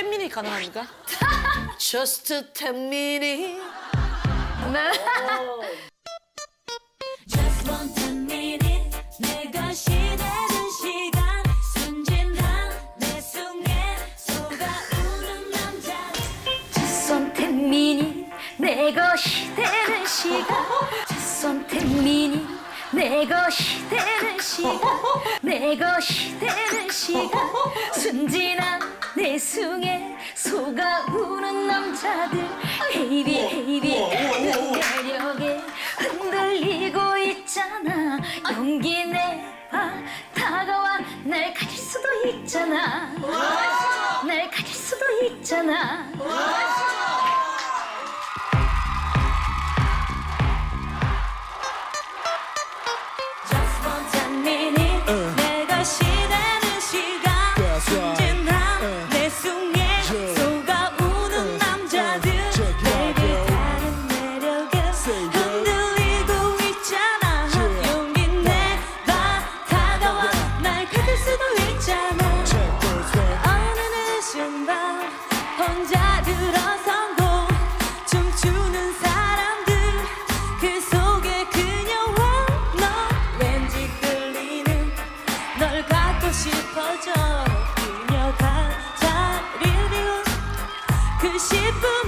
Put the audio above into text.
10미닛 가능합니까? Just 10미닛 네. Just one ten minute 내 것이 되는 시간 순진한 내 속에 속아오는 남자 첫선 텐민이 내 것이 되는 시간 내 것이 되는 시간. 순진한 내 숭에 속아 우는 남자들. 헤이비 헤이비. 그 매력에 흔들리고 있잖아. 용기 내봐. 다가와. 날 가질 수도 있잖아. 날 가질 수도 있잖아 싶어져. 그녀가 자리를 비운 그 10분